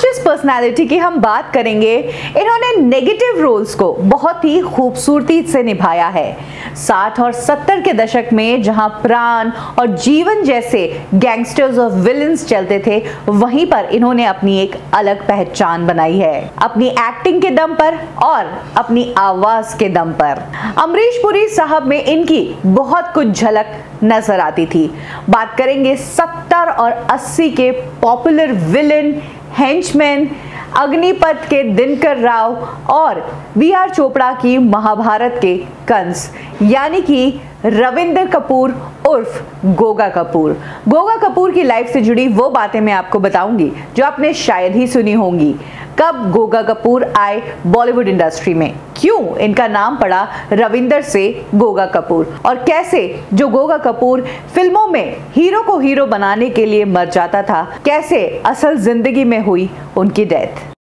जिस पर्सनालिटी की हम बात करेंगे, इन्होंने नेगेटिव रोल्स को बहुत ही खूबसूरती से निभाया है। 60 और 70 के दशक में जहाँ प्राण और जीवन जैसे गैंगस्टर्स और विलन्स चलते थे, वहीं पर इन्होंने अपनी एक अलग पहचान बनाई है। अपनी एक्टिंग के दम पर और अपनी आवाज़ के दम पर। अमरीश पुरी साहब में इनकी बहुत कुछ झलक नज़र आती थी। बात करेंगे 70 और 80 के पॉपुलर विलन हेंचमैन अग्निपथ के दिनकर राव और वी आर चोपड़ा की महाभारत के कंस यानी कि रविंदर कपूर उर्फ़ गोगा कपूर गोगा कपूर की लाइफ से जुड़ी वो बातें मैं आपको बताऊँगी जो आपने शायद ही सुनी होंगी। कब गोगा कपूर आए बॉलीवुड इंडस्ट्री में? क्यों इनका नाम पड़ा रविंदर से गोगा कपूर? और कैसे जो गोगा कपूर फ़िल्मों में हीरो को हीरो बनाने के लिए मर जाता था, कैसे असल ज़िंदगी में हुई उनकी डेथ?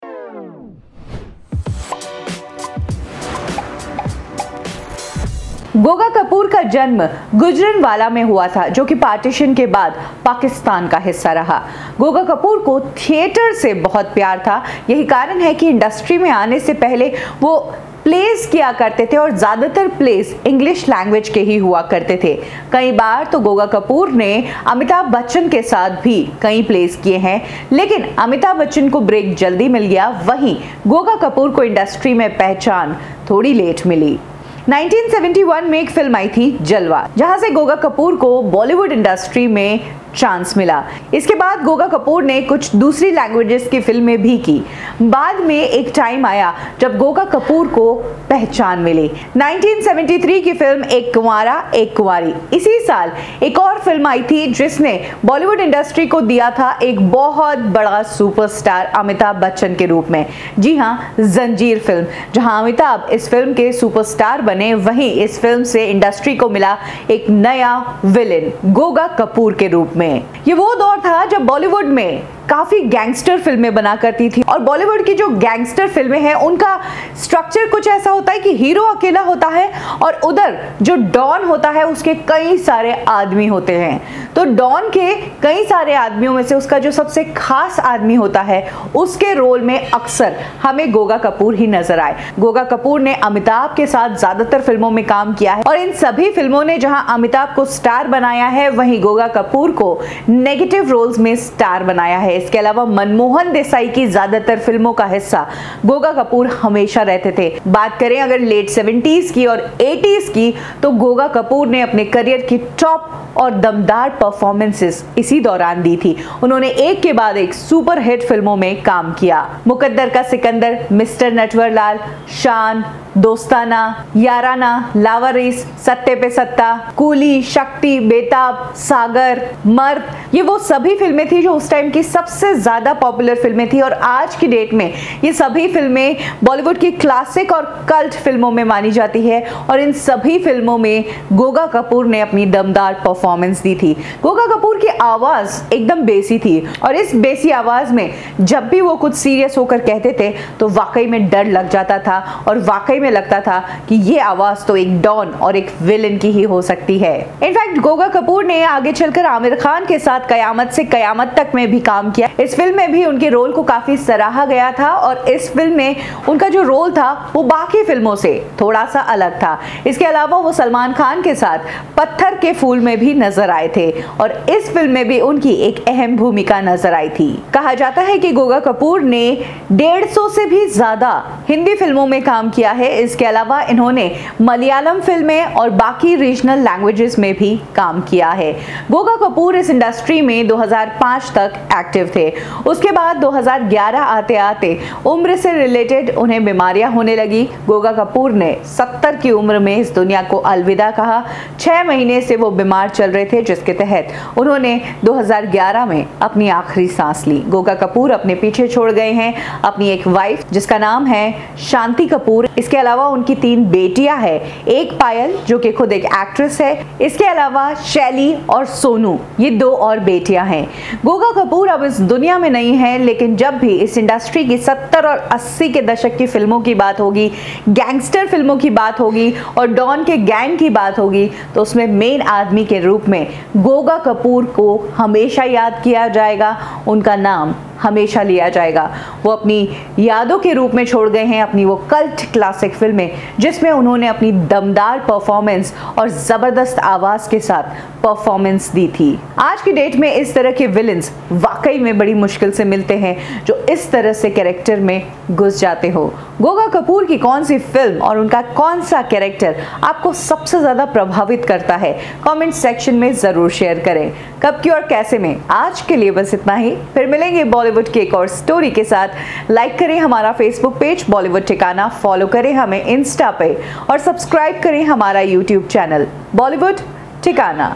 गोगा कपूर का जन्म गुजरनवाला में हुआ था, जो कि पार्टीशन के बाद पाकिस्तान का हिस्सा रहा। गोगा कपूर को थिएटर से बहुत प्यार था। यही कारण है कि इंडस्ट्री में आने से पहले वो प्लेस किया करते थे और ज़्यादातर प्लेस इंग्लिश लैंग्वेज के ही हुआ करते थे। कई बार तो गोगा कपूर ने अमिताभ बच्चन के साथ भी कई प्लेस किए हैं, लेकिन अमिताभ बच्चन को ब्रेक जल्दी मिल गया। वहीं गोगा कपूर को इंडस्ट्री में पहचान थोड़ी लेट मिली। 1971 में एक फ़िल्म आई थी, जलवा, जहाँ से गोगा कपूर को बॉलीवुड इंडस्ट्री में चांस मिला। इसके बाद गोगा कपूर ने कुछ दूसरी लैंग्वेजेस की फ़िल्में भी की। बाद में एक टाइम आया जब गोगा कपूर को पहचान मिली। 1973 की फ़िल्म एक कुंवारा, एक कुंवारी। इसी साल एक और फ़िल्म आई थी जिसने बॉलीवुड इंडस्ट्री को दिया था एक बहुत बड़ा सुपरस्टार अमिताभ बच्चन के रूप में। जी हाँ जंजीर फ़िल्म जहाँ अमिताभ इस फ़िल्म के सुपरस्टार बने, वहीं इस फ़िल्म से इंडस्ट्री को मिला एक नया विलेन गोगा कपूर के रूप में। में। ये वो दौर था जब बॉलीवुड में काफ़ी गैंगस्टर फ़िल्में बना करती थी। और बॉलीवुड की जो गैंगस्टर फ़िल्में हैं, उनका स्ट्रक्चर कुछ ऐसा होता है कि हीरो अकेला होता है और उधर जो डॉन होता है, उसके कई सारे आदमी होते हैं। तो डॉन के कई सारे आदमियों में से उसका जो सबसे खास आदमी होता है, उसके रोल में अक्सर हमें गोगा कपूर ही नज़र आए। गोगा कपूर ने अमिताभ के साथ ज़्यादातर फ़िल्मों में काम किया है। और इन सभी फ़िल्मों ने जहाँ अमिताभ को स्टार बनाया है, वहीं गोगा कपूर को नेगेटिव रोल्स में स्टार बनाया है। इसके अलावा मनमोहन देसाई की ज़्यादातर फ़िल्मों का हिस्सा गोगा कपूर हमेशा रहते थे। बात करें अगर लेट सेवेंटीज की और एटीज की तो गोगा कपूर ने अपने करियर की टॉप और दमदार परफॉर्मेंसेस इसी दौरान दी थी। उन्होंने एक के बाद एक सुपर हिट फ़िल्मों में काम किया। मुकद्दर का सिकंदर, मिस्टर नटवरलाल, शान दोस्ताना, याराना, लावारिस, सत्ते पे सत्ता, कूली, शक्ति, बेताब, सागर, मर्द, ये वो सभी फ़िल्में थी जो उस टाइम की सबसे ज़्यादा पॉपुलर फ़िल्में थी और आज की डेट में ये सभी फ़िल्में बॉलीवुड की क्लासिक और कल्ट फ़िल्मों में मानी जाती है और इन सभी फ़िल्मों में गोगा कपूर ने अपनी दमदार परफॉर्मेंस दी थी। गोगा कपूर की आवाज़ एकदम बेसी थी और इस बेसी आवाज़ में जब भी वो कुछ सीरियस होकर कहते थे तो वाकई में डर लग जाता था और वाकई में लगता था कि ये आवाज़ तो एक डॉन और एक विलन की ही हो सकती है। इनफैक्ट गोगा कपूर ने आगे चलकर आमिर खान के साथ कयामत से कयामत तक में भी काम किया। इस फ़िल्म में भी उनके रोल को काफ़ी सराहा गया था और इस फ़िल्म में उनका जो रोल था, वो बाकी फ़िल्मों से थोड़ा सा अलग था। इसके अलावा वो सलमान खान के साथ पत्थर के फूल में भी नज़र आए थे और इस फ़िल्म में भी उनकी एक अहम भूमिका नज़र आई थी। कहा जाता है कि गोगा कपूर ने डेढ़ सौ से भी ज़्यादा हिंदी फ़िल्मों में काम किया है इसके अलावा इन्होंने मलयालम फ़िल्में और बाकी रीजनल लैंग्वेजेस में भी काम किया है। गोगा कपूर इस इंडस्ट्री में 2005 तक एक्टिव थे। उसके बाद 2011 आते आते उम्र से रिलेटेड उन्हें बीमारियाँ होने लगी। गोगा कपूर ने 70 की उम्र में इस दुनिया को अलविदा कहा। छह महीने से वो बीमार चल रहे थे, जिसके तहत उन्होंने 2011 में अपनी आखिरी सांस ली। गोगा कपूर अपने पीछे छोड़ गए हैं। अपनी एक वाइफ जिसका नाम है शांति कपूर। इसके अलावा उनकी तीन बेटियाँ हैं। एक पायल, जो कि खुद एक एक्ट्रेस है। इसके अलावा शैली और सोनू, ये दो और बेटियाँ हैं। गोगा कपूर अब इस दुनिया में नहीं है, लेकिन जब भी इस इंडस्ट्री की 70 और 80 के दशक की फ़िल्मों की बात होगी, गैंगस्टर फ़िल्मों की बात होगी और डॉन के गैंग की बात होगी तो उसमें मेन आदमी के रूप में गोगा कपूर को हमेशा याद किया जाएगा। उनका नाम हमेशा लिया जाएगा। वो अपनी यादों के रूप में छोड़ गए हैं, अपनी वो कल्ट क्लासिक फ़िल्में जिसमें उन्होंने अपनी दमदार परफॉर्मेंस और ज़बरदस्त आवाज़ के साथ परफॉर्मेंस दी थी। आज की डेट में इस तरह के विलन्स वाकई में बड़ी मुश्किल से मिलते हैं, जो इस तरह से कैरेक्टर में घुस जाते हो। गोगा कपूर की कौन सी फ़िल्म और उनका कौन सा कैरेक्टर आपको सबसे ज़्यादा प्रभावित करता है, कमेंट सेक्शन में ज़रूर शेयर करें। कब की और कैसे में? आज के लिए बस इतना ही। फिर मिलेंगे बॉलीवुड की एक और स्टोरी के साथ। लाइक करें हमारा फेसबुक पेज बॉलीवुड ठिकाना। फॉलो करें हमें इंस्टा पे। और सब्सक्राइब करें हमारा यूट्यूब चैनल बॉलीवुड ठिकाना।